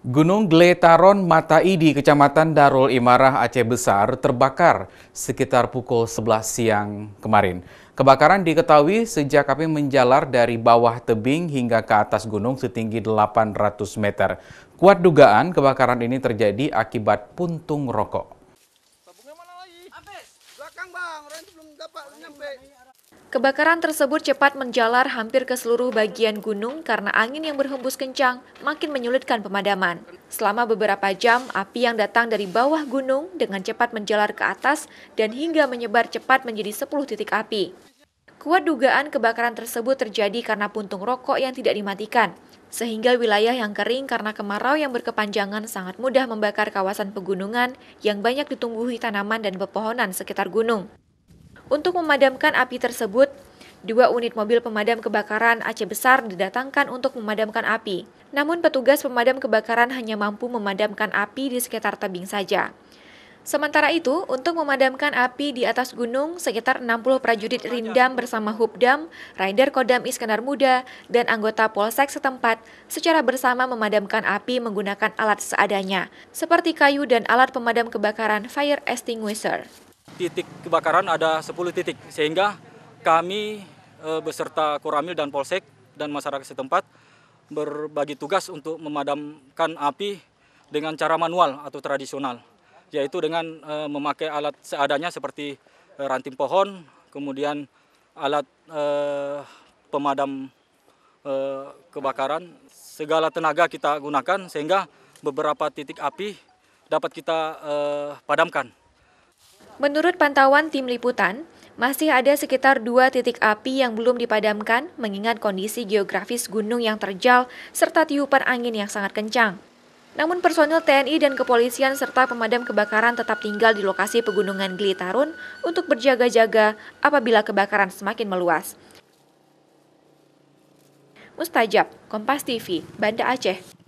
Gunung Gletaron Matai di Kecamatan Darul Imarah Aceh Besar terbakar sekitar pukul 11 siang kemarin. Kebakaran diketahui sejak api menjalar dari bawah tebing hingga ke atas gunung setinggi 800 meter. Kuat dugaan kebakaran ini terjadi akibat puntung rokok. Kebakaran tersebut cepat menjalar hampir ke seluruh bagian gunung karena angin yang berhembus kencang makin menyulitkan pemadaman. Selama beberapa jam, api yang datang dari bawah gunung dengan cepat menjalar ke atas dan hingga menyebar cepat menjadi 10 titik api. Kuat dugaan kebakaran tersebut terjadi karena puntung rokok yang tidak dimatikan, sehingga wilayah yang kering karena kemarau yang berkepanjangan sangat mudah membakar kawasan pegunungan yang banyak ditumbuhi tanaman dan pepohonan sekitar gunung. Untuk memadamkan api tersebut, dua unit mobil pemadam kebakaran Aceh Besar didatangkan untuk memadamkan api. Namun petugas pemadam kebakaran hanya mampu memadamkan api di sekitar tebing saja. Sementara itu, untuk memadamkan api di atas gunung, sekitar 60 prajurit Rindam bersama Hubdam, Rider Kodam Iskandar Muda, dan anggota Polsek setempat secara bersama memadamkan api menggunakan alat seadanya, seperti kayu dan alat pemadam kebakaran fire extinguisher. Titik kebakaran ada 10 titik sehingga kami e, beserta Koramil dan Polsek dan masyarakat setempat berbagi tugas untuk memadamkan api dengan cara manual atau tradisional yaitu dengan e, memakai alat seadanya seperti e, ranting pohon, kemudian alat e, pemadam e, kebakaran. Segala tenaga kita gunakan sehingga beberapa titik api dapat kita e, padamkan. Menurut pantauan tim liputan, masih ada sekitar dua titik api yang belum dipadamkan mengingat kondisi geografis gunung yang terjal serta tiupan angin yang sangat kencang. Namun personil TNI dan kepolisian serta pemadam kebakaran tetap tinggal di lokasi pegunungan Glitarun untuk berjaga-jaga apabila kebakaran semakin meluas. Mustajab, Kompas TV, Banda Aceh.